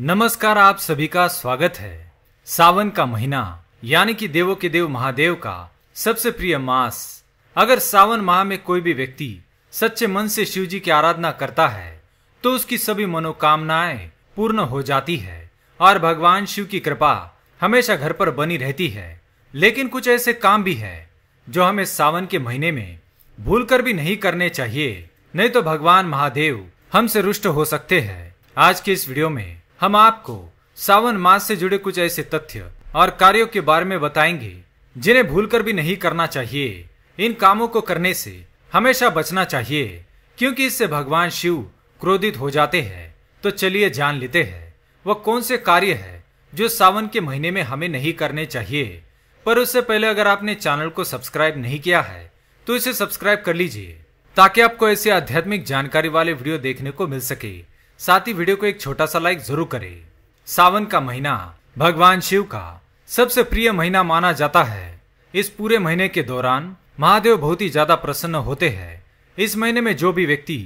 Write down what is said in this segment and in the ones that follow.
नमस्कार आप सभी का स्वागत है। सावन का महीना, यानी कि देवों के देव महादेव का सबसे प्रिय मास। अगर सावन माह में कोई भी व्यक्ति सच्चे मन से शिव जी की आराधना करता है तो उसकी सभी मनोकामनाएँ पूर्ण हो जाती है और भगवान शिव की कृपा हमेशा घर पर बनी रहती है। लेकिन कुछ ऐसे काम भी है जो हमें सावन के महीने में भूल कर भी नहीं करने चाहिए, नहीं तो भगवान महादेव हमसे रुष्ट हो सकते हैं। आज के इस वीडियो में हम आपको सावन मास से जुड़े कुछ ऐसे तथ्य और कार्यों के बारे में बताएँगे, जिन्हें भूलकर भी नहीं करना चाहिए। इन कामों को करने से हमेशा बचना चाहिए, क्योंकि इससे भगवान शिव क्रोधित हो जाते हैं। तो चलिए जान लेते हैं, वह कौन से कार्य है जो सावन के महीने में हमें नहीं करने चाहिए। पर उससे पहले अगर आपने चैनल को सब्सक्राइब नहीं किया है तो इसे सब्सक्राइब कर लीजिए, ताकि आपको ऐसे आध्यात्मिक जानकारी वाले वीडियो देखने को मिल सके। साथ ही वीडियो को एक छोटा सा लाइक ज़रूर करें। सावन का महीना भगवान शिव का सबसे प्रिय महीना माना जाता है। इस पूरे महीने के दौरान महादेव बहुत ही ज़्यादा प्रसन्न होते हैं। इस महीने में जो भी व्यक्ति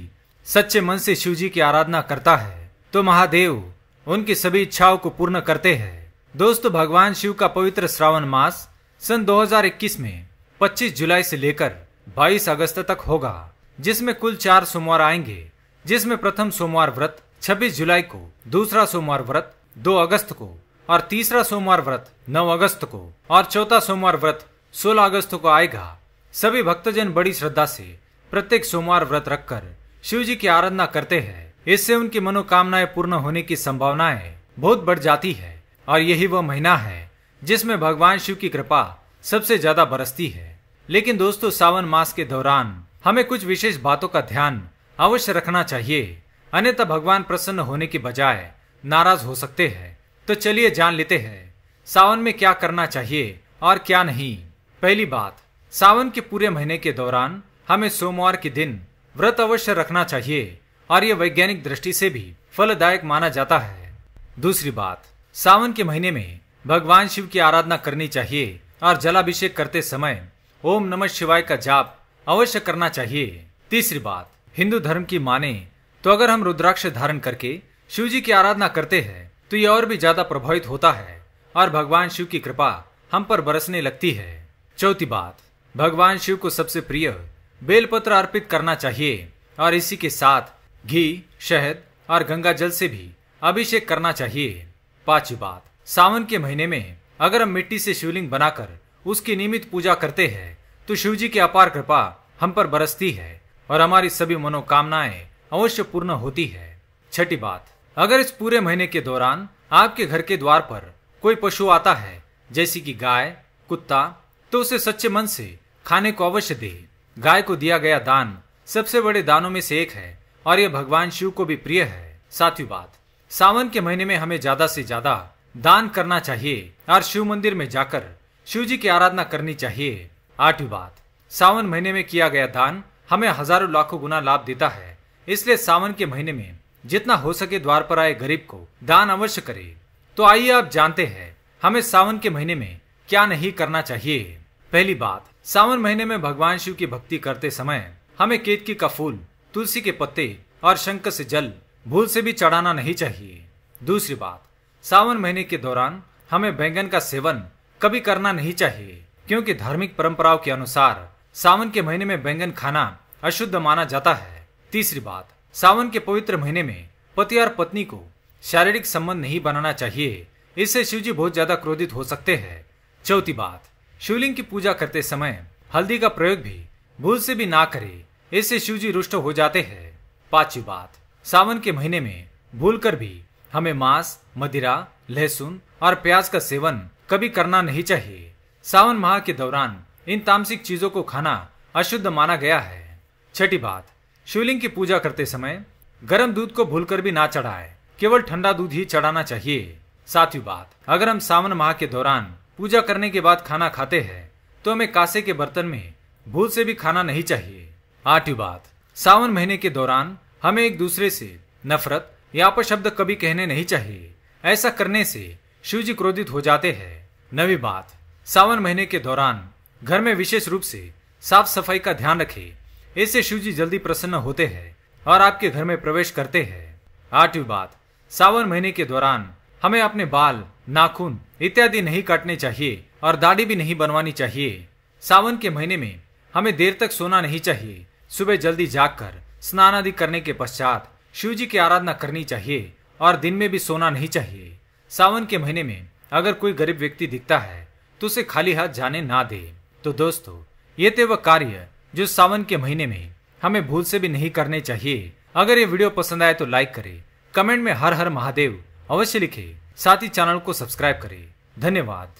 सच्चे मन से शिव जी की आराधना करता है तो महादेव उनकी सभी इच्छाओं को पूर्ण करते हैं। दोस्तों, भगवान शिव का पवित्र श्रावण मास सन 2021 में 25 जुलाई से लेकर 22 अगस्त तक होगा, जिसमें कुल चार सोमवार आएँगे। जिसमें प्रथम सोमवार व्रत 26 जुलाई को, दूसरा सोमवार व्रत 2 अगस्त को, और तीसरा सोमवार व्रत 9 अगस्त को, और चौथा सोमवार व्रत 16 अगस्त को आएगा। सभी भक्तजन बड़ी श्रद्धा से प्रत्येक सोमवार व्रत रखकर शिव जी की आराधना करते हैं। इससे उनकी मनोकामनाएँ पूर्ण होने की संभावनाएँ बहुत बढ़ जाती है, और यही वह महीना है जिसमें भगवान शिव की कृपा सबसे ज़्यादा बरसती है। लेकिन दोस्तों, सावन मास के दौरान हमें कुछ विशेष बातों का ध्यान अवश्य रखना चाहिए। अन्यथा भगवान प्रसन्न होने की बजाय नाराज़ हो सकते हैं। तो चलिए जान लेते हैं, सावन में क्या करना चाहिए और क्या नहीं। पहली बात, सावन के पूरे महीने के दौरान हमें सोमवार के दिन व्रत अवश्य रखना चाहिए और यह वैज्ञानिक दृष्टि से भी फलदायक माना जाता है। दूसरी बात, सावन के महीने में भगवान शिव की आराधना करनी चाहिए और जलाभिषेक करते समय ओम नमः शिवाय का जाप अवश्य करना चाहिए। तीसरी बात हिंदू धर्म की माने तो अगर हम रुद्राक्ष धारण करके शिव जी की आराधना करते हैं तो ये और भी ज़्यादा प्रभावित होता है। और भगवान शिव की कृपा हम पर बरसने लगती है। चौथी बात, भगवान शिव को सबसे प्रिय बेलपत्र अर्पित करना चाहिए, और इसी के साथ घी, शहद और गंगा जल से भी अभिषेक करना चाहिए। पांचवी बात, सावन के महीने में अगर हम मिट्टी से शिवलिंग बनाकर उसकी नियमित पूजा करते हैं तो शिव जी की अपार कृपा हम पर बरसती है। और हमारी सभी मनोकामनाएँ अवश्य पूर्ण होती है। छठी बात, अगर इस पूरे महीने के दौरान आपके घर के द्वार पर कोई पशु आता है, जैसे कि गाय, कुत्ता तो उसे सच्चे मन से खाने को अवश्य दे। गाय को दिया गया दान सबसे बड़े दानों में से एक है और यह भगवान शिव को भी प्रिय है। सातवीं बात, सावन के महीने में हमें ज़्यादा से ज़्यादा दान करना चाहिए और शिव मंदिर में जाकर शिव जी की आराधना करनी चाहिए। आठवीं बात, सावन महीने में किया गया दान हमें हज़ारों लाखों गुना लाभ देता है। इसलिए सावन के महीने में जितना हो सके द्वार पर आए गरीब को दान अवश्य करे। तो आइए आप जानते हैं, हमें सावन के महीने में क्या नहीं करना चाहिए। पहली बात, सावन महीने में भगवान शिव की भक्ति करते समय हमें केतकी का फूल, तुलसी के पत्ते और शंकर से जल, भूल से भी चढ़ाना नहीं चाहिए। दूसरी बात, सावन महीने के दौरान हमें बैंगन का सेवन कभी करना नहीं चाहिए, क्योंकि धार्मिक परंपराओं के अनुसार सावन के महीने में बैंगन खाना अशुद्ध माना जाता है। तीसरी बात, सावन के पवित्र महीने में पति और पत्नी को शारीरिक संबंध नहीं बनाना चाहिए। इससे शिवजी बहुत ज़्यादा क्रोधित हो सकते हैं। चौथी बात, शिवलिंग की पूजा करते समय हल्दी का प्रयोग भी भूल से भी ना करे। इससे शिवजी रुष्ट हो जाते हैं। पांचवी बात, सावन के महीने में भूल कर भी हमें मांस, मदिरा, लहसुन और प्याज का सेवन कभी करना नहीं चाहिए। सावन माह के दौरान इन तामसिक चीज़ों को खाना अशुद्ध माना गया है। छठी बात, शिवलिंग की पूजा करते समय गर्म दूध को भूलकर भी ना चढ़ाए, केवल ठंडा दूध ही चढ़ाना चाहिए। सातवीं बात, अगर हम सावन माह के दौरान पूजा करने के बाद खाना खाते हैं तो हमें कासे के बर्तन में भूल से भी खाना नहीं चाहिए। आठवीं बात, सावन महीने के दौरान हमें एक दूसरे से नफरत या अपशब्द कभी कहने नहीं चाहिए। ऐसा करने से शिव जी क्रोधित हो जाते हैं। नवी बात, सावन महीने के दौरान घर में विशेष रूप से साफ़ सफ़ाई का ध्यान रखें। इससे शिव जी जल्दी प्रसन्न होते हैं और आपके घर में प्रवेश करते हैं। आठवीं बात, सावन महीने के दौरान हमें अपने बाल, नाखून इत्यादि नहीं काटने चाहिए और दाढ़ी भी नहीं बनवानी चाहिए। सावन के महीने में हमें देर तक सोना नहीं चाहिए। सुबह जल्दी जागकर स्नान आदि करने के पश्चात शिव जी की आराधना करनी चाहिए और दिन में भी सोना नहीं चाहिए। सावन के महीने में अगर कोई गरीब व्यक्ति दिखता है तो उसे खाली हाथ जाने ना दे। तो दोस्तों, ये थे वह कार्य जो सावन के महीने में हमें भूल से भी नहीं करने चाहिए। अगर ये वीडियो पसंद आए तो लाइक करें, कमेंट में हर हर महादेव अवश्य लिखे, साथ ही चैनल को सब्सक्राइब करें। धन्यवाद।